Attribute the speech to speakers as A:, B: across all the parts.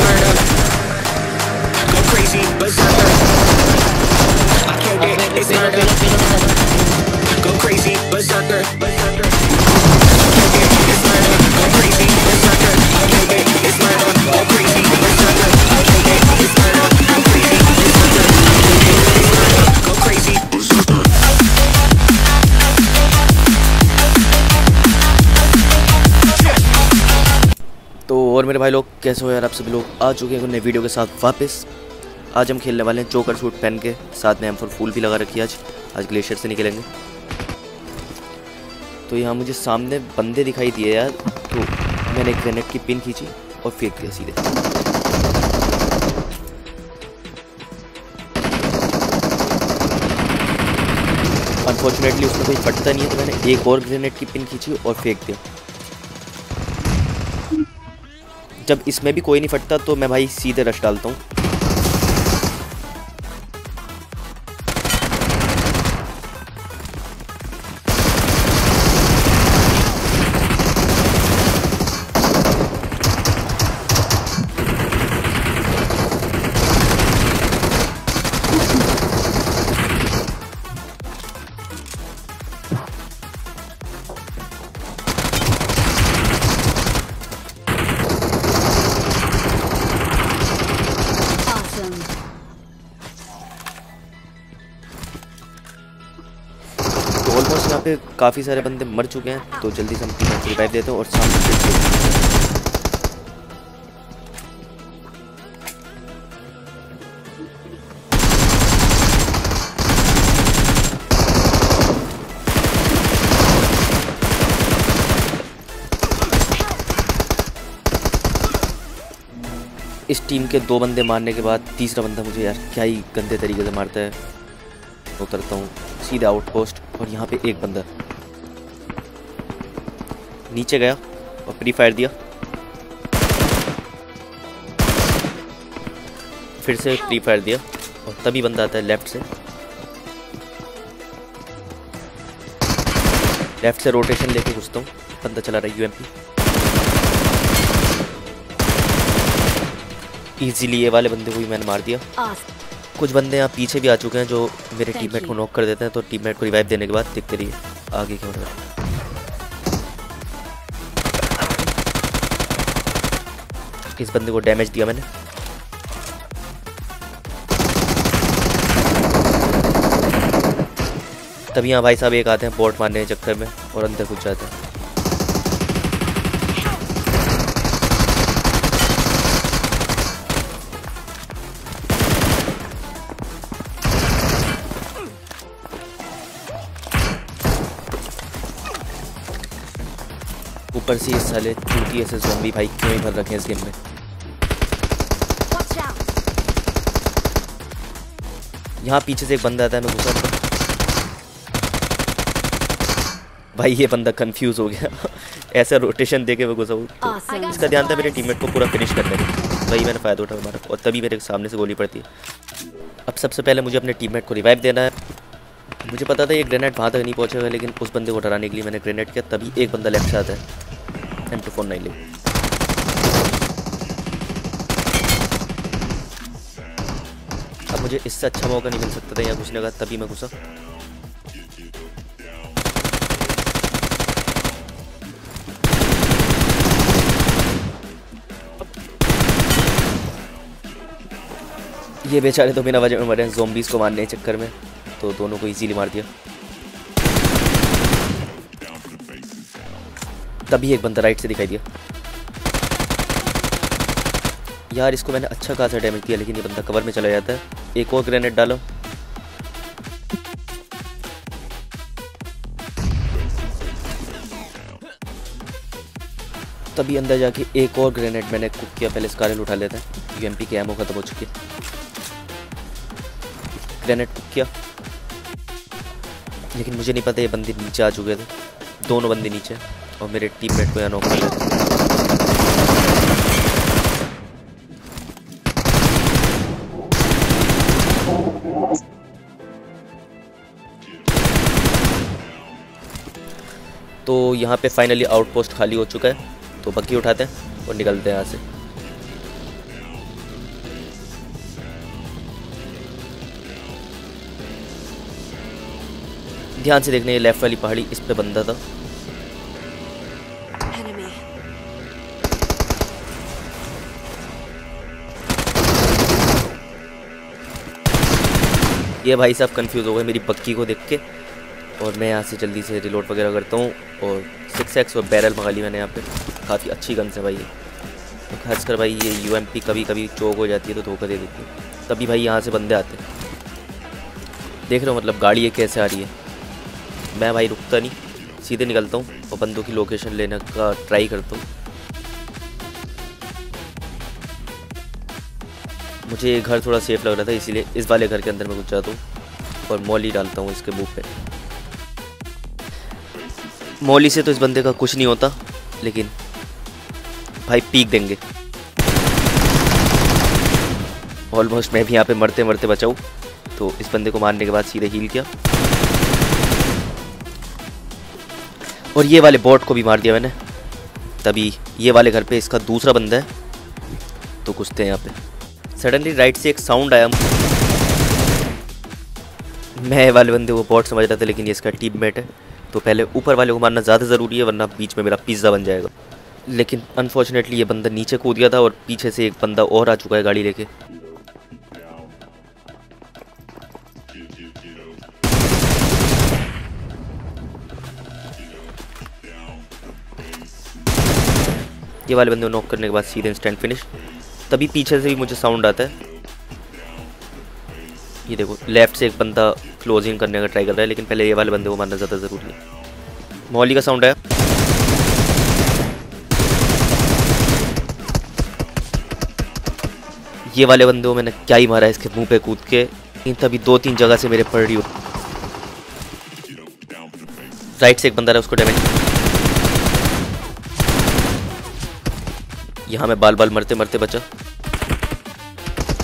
A: Murder. Go crazy, berserker. I killed it. Go crazy, berserker.
B: तो और मेरे भाई लोग, कैसे हो यार? आप सभी लोग आ चुके हैं नए वीडियो के साथ वापस। आज हम खेलने वाले हैं चोकर सूट पहन के। साथ में एम फोर फूल भी लगा रखी है आज। आज ग्लेशियर से निकलेंगे। तो यहाँ मुझे सामने बंदे दिखाई दिए यार। तो मैंने ग्रेनेड की पिन खींची और फेंक दिया सीधे। अनफॉर्चुनेटली उसमें कोई फटता नहीं है तो मैंने एक और ग्रेनेड की पिन खींची और फेंक दिया। जब इसमें भी कोई नहीं फटता तो मैं भाई सीधे रश डालता हूँ। पे काफ़ी सारे बंदे मर चुके हैं तो जल्दी से हम टीम रिवाइव देते हैं और सामने इस टीम के दो बंदे मारने के बाद तीसरा बंदा मुझे, यार, क्या ही गंदे तरीके से मारता है। उतरता हूँ, सीधा आउटपोस्ट। और यहाँ पे एक बंदा नीचे गया और प्री फायर दिया। फिर से प्री फायर दिया और तभी बंदा आता है लेफ़्ट से। लेफ़्ट से रोटेशन लेके घुसता हूँ। बंदा चला रहा है यूएमपी इजीली ये वाले बंदे को भी मैंने मार दिया. कुछ बंदे यहाँ पीछे भी आ चुके हैं जो मेरे टीममेट को नॉक कर देते हैं तो टीममेट को रिवाइव देने के बाद देखते रहिए आगे क्या हो रहा है। इस बंदे को डैमेज दिया मैंने। तभी यहाँ भाई साहब एक आते हैं बोट मारने के चक्कर में और अंदर घुस जाते हैं। ऊपर से ये साले चूती ऐसे ज़ॉम्बी भाई क्यों ही भर रखे हैं इस गेम में? यहाँ पीछे से एक बंदा आता है मैं घुसा भाई ये बंदा कंफ्यूज हो गया। ऐसा रोटेशन दे के मैं घुसा तो इसका ध्यान था मेरे टीममेट को पूरा फिनिश करने में वही मैंने फ़ायदा उठा मारा और तभी मेरे सामने से गोली पड़ती है। अब सबसे पहले मुझे अपने टीममेट को रिवाइव देना है। मुझे पता था ये ग्रेनेड वहाँ तक नहीं पहुँचेगा लेकिन उस बंदे को डराने के लिए मैंने ग्रेनेड किया, तभी एक बंदा लेफ़्ट आता है। एम टू फोर नाइन ले। अब मुझे इससे अच्छा मौका नहीं मिल सकता था यहाँ घुसने का तभी मैं घुसा। ये बेचारे तो बिना वजह में मरे हैं जोम्बीज को मारने के चक्कर में। तो दोनों को इजीली मार दिया। तभी एक बंदा राइट से दिखाई दिया। यार, इसको मैंने अच्छा खासा डैमेज दिया लेकिन ये बंदा कवर में चला जाता है। एक और ग्रेनेड डालो। तभी अंदर जाके एक और ग्रेनेड मैंने कुक किया। पहले स्कारल उठा लेते हैं। यूएमपी के एमओ खत्म हो चुकी ग्रेनेड कुक किया। लेकिन मुझे नहीं पता ये बंदे नीचे आ चुके थे। दोनों बंदे नीचे और मेरे टीममेट को यहाँ नॉक तो यहाँ पे फाइनली आउटपोस्ट खाली हो चुका है। तो बग्गी उठाते हैं और निकलते हैं यहाँ से। ध्यान से देखने ये लेफ़्ट वाली पहाड़ी इस पे बंदा था. ये भाई साहब कंफ्यूज हो गए मेरी पक्की को देख के। और मैं यहाँ से जल्दी से रिलोड वगैरह करता हूँ और सिक्स एक्स और बैरल मंगा ली मैंने यहाँ पे। काफ़ी अच्छी गन्स है भाई ये। तो खासकर भाई ये यूएमपी कभी कभी चौक हो जाती है तो धोखा दे देती है। तभी भाई यहाँ से बंदे आते हैं। देख रहे हो मतलब गाड़ी ये कैसे आ रही है। मैं भाई रुकता नहीं, सीधे निकलता हूँ, और बंदों की लोकेशन लेने का ट्राई करता हूँ। मुझे ये घर थोड़ा सेफ़ लग रहा था, इसीलिए इस वाले घर के अंदर मैं घुस जाता हूँ, और मौली डालता हूँ इसके मुँह पे। मौली से तो इस बंदे का कुछ नहीं होता, लेकिन भाई पीक देंगे। ऑलमोस्ट मैं भी यहाँ पे मरते मरते बचाऊँ तो इस बंदे को मारने के बाद सीधे हील किया। और ये वाले बॉट को भी मार दिया मैंने। तभी ये वाले घर पे इसका दूसरा बंदा है। तो घुसते हैं यहाँ पे। सडनली राइट से एक साउंड आया। मैं वाले बंदे वो बॉट समझ रहा था, लेकिन ये इसका टीममेट है। तो पहले ऊपर वाले को मारना ज़्यादा ज़रूरी है, वरना बीच में मेरा पिज़्ज़ा बन जाएगा। लेकिन अनफॉर्चुनेटली ये बंदा नीचे कूद गया था और पीछे से एक बंदा और आ चुका है गाड़ी लेके। ये वाले बंदे नॉक करने के बाद सीधे इंस्टेंट फिनिश तभी पीछे से भी मुझे साउंड आता है। ये देखो लेफ़्ट से एक बंदा क्लोजिंग करने का ट्राई कर रहा है, लेकिन पहले ये वाले बंदे को मारना ज़्यादा ज़रूरी है। मौली का साउंड है। ये वाले बंदे को मैंने क्या ही मारा है इसके मुँह पे कूद के। इन तभी दो तीन जगह से मेरे पड़ रही हो। राइट से एक बंदा रहा उसको डैमेज यहाँ मैं बाल बाल मरते मरते बचा।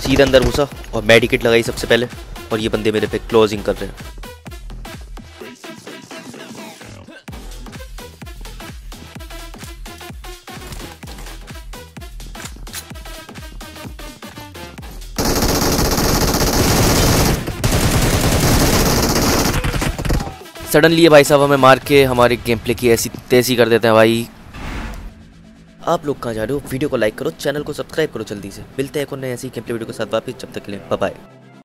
B: सीधे अंदर घुसा और मेडिकेट लगाई सबसे पहले। और ये बंदे मेरे पे क्लोजिंग कर रहे हैं। सडनली भाई साहब हमें मार के हमारे गेम प्ले की ऐसी तेज़ी कर देते हैं भाई। आप लोग कहाँ जा रहे हो? वीडियो को लाइक करो, चैनल को सब्सक्राइब करो जल्दी से। मिलते हैं एक और नए ऐसी वीडियो के साथ वापस, जब तक के लिए बाय